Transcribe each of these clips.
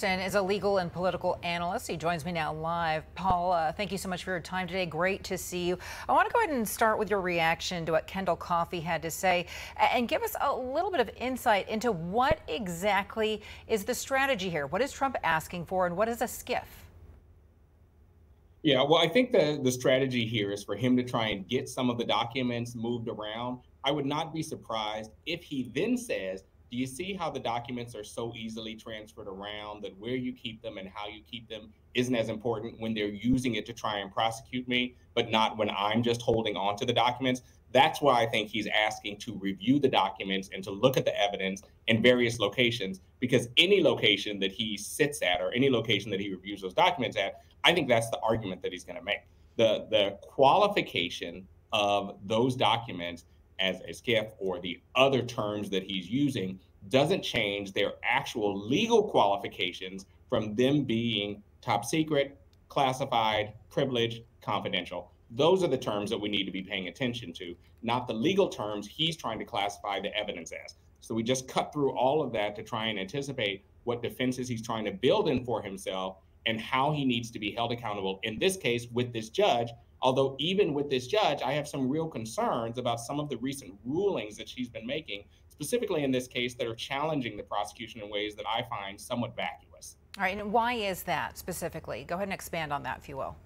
Is a legal and political analyst. He joins me now live. Paul, uh, thank you so much for your time today. Great to see you. I want to go ahead and start with your reaction to what Kendall Coffey had to say and give us a little bit of insight into what exactly is the strategy here. What is Trump asking for and what is a SCIF? Yeah, well, I think the, the strategy here is for him to try and get some of the documents moved around. I would not be surprised if he then says, do you see how the documents are so easily transferred around that where you keep them and how you keep them isn't as important when they're using it to try and prosecute me, but not when I'm just holding on to the documents? That's why I think he's asking to review the documents and to look at the evidence in various locations, because any location that he sits at or any location that he reviews those documents at, I think that's the argument that he's going to make. The, the qualification of those documents as a SCIF or the other terms that he's using doesn't change their actual legal qualifications from them being top secret, classified, privileged, confidential. Those are the terms that we need to be paying attention to, not the legal terms he's trying to classify the evidence as. So we just cut through all of that to try and anticipate what defenses he's trying to build in for himself and how he needs to be held accountable, in this case, with this judge Although, even with this judge, I have some real concerns about some of the recent rulings that she's been making, specifically in this case, that are challenging the prosecution in ways that I find somewhat vacuous. All right, and why is that specifically? Go ahead and expand on that, if you will.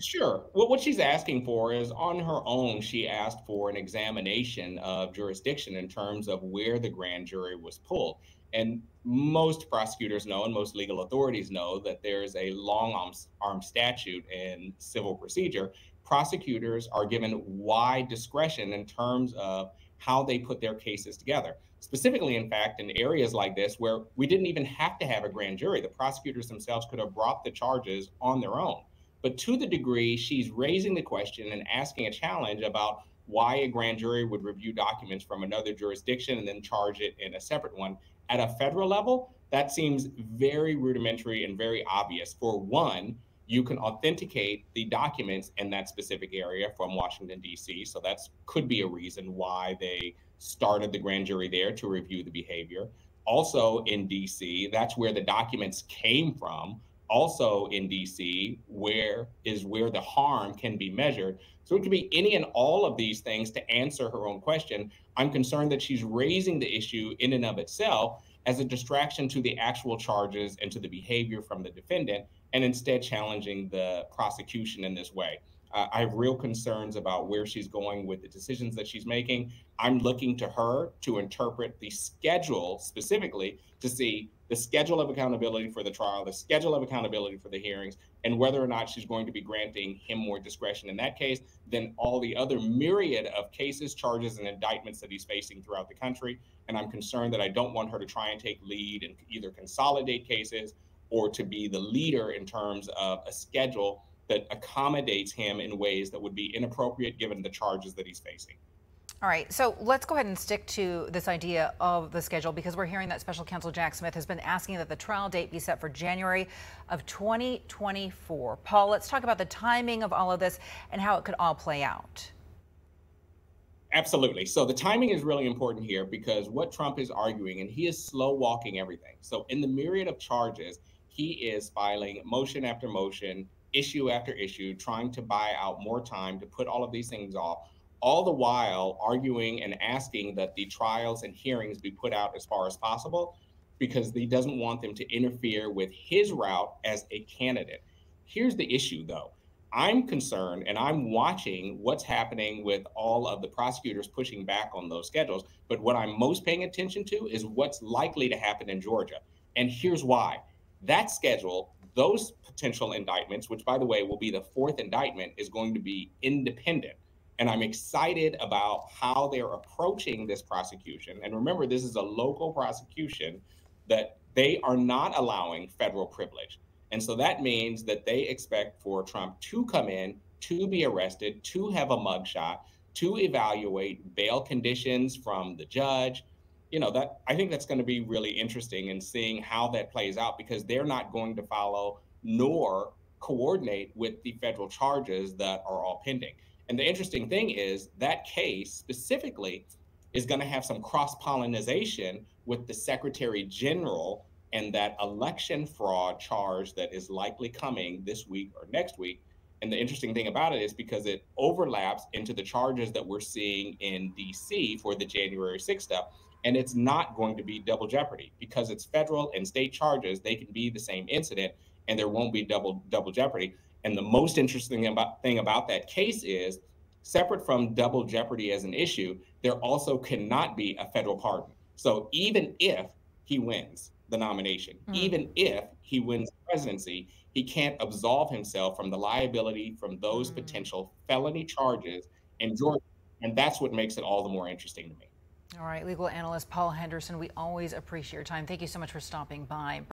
Sure. Well, what she's asking for is on her own, she asked for an examination of jurisdiction in terms of where the grand jury was pulled. And most prosecutors know and most legal authorities know that there's a long arm statute in civil procedure. Prosecutors are given wide discretion in terms of how they put their cases together. Specifically, in fact, in areas like this where we didn't even have to have a grand jury, the prosecutors themselves could have brought the charges on their own. But to the degree she's raising the question and asking a challenge about why a grand jury would review documents from another jurisdiction and then charge it in a separate one, at a federal level, that seems very rudimentary and very obvious. For one, you can authenticate the documents in that specific area from Washington, D.C. So that could be a reason why they started the grand jury there to review the behavior. Also in D.C., that's where the documents came from. Also in D.C., where is where the harm can be measured. So it could be any and all of these things to answer her own question. I'm concerned that she's raising the issue in and of itself as a distraction to the actual charges and to the behavior from the defendant, and instead challenging the prosecution in this way. Uh, I have real concerns about where she's going with the decisions that she's making. I'm looking to her to interpret the schedule specifically to see the schedule of accountability for the trial, the schedule of accountability for the hearings, and whether or not she's going to be granting him more discretion in that case than all the other myriad of cases, charges, and indictments that he's facing throughout the country. And I'm concerned that I don't want her to try and take lead and either consolidate cases or to be the leader in terms of a schedule that accommodates him in ways that would be inappropriate given the charges that he's facing. All right, so let's go ahead and stick to this idea of the schedule because we're hearing that special counsel Jack Smith has been asking that the trial date be set for January of 2024. Paul, let's talk about the timing of all of this and how it could all play out. Absolutely. So the timing is really important here because what Trump is arguing, and he is slow walking everything. So in the myriad of charges, he is filing motion after motion, issue after issue, trying to buy out more time to put all of these things off, all the while arguing and asking that the trials and hearings be put out as far as possible because he doesn't want them to interfere with his route as a candidate. Here's the issue, though. I'm concerned and I'm watching what's happening with all of the prosecutors pushing back on those schedules. But what I'm most paying attention to is what's likely to happen in Georgia. And here's why that schedule, those potential indictments, which by the way will be the fourth indictment, is going to be independent. And I'm excited about how they're approaching this prosecution. And remember, this is a local prosecution that they are not allowing federal privilege. And so that means that they expect for Trump to come in, to be arrested, to have a mugshot, to evaluate bail conditions from the judge, you know that i think that's going to be really interesting in seeing how that plays out because they're not going to follow nor coordinate with the federal charges that are all pending and the interesting thing is that case specifically is going to have some cross pollination with the secretary general and that election fraud charge that is likely coming this week or next week. And the interesting thing about it is because it overlaps into the charges that we're seeing in DC for the January 6th stuff. And it's not going to be double jeopardy because it's federal and state charges. They can be the same incident and there won't be double double jeopardy. And the most interesting about, thing about that case is separate from double jeopardy as an issue, there also cannot be a federal pardon. So even if he wins, the nomination. Mm. Even if he wins the presidency, he can't absolve himself from the liability from those mm. potential felony charges in Georgia. And that's what makes it all the more interesting to me. All right, legal analyst Paul Henderson, we always appreciate your time. Thank you so much for stopping by.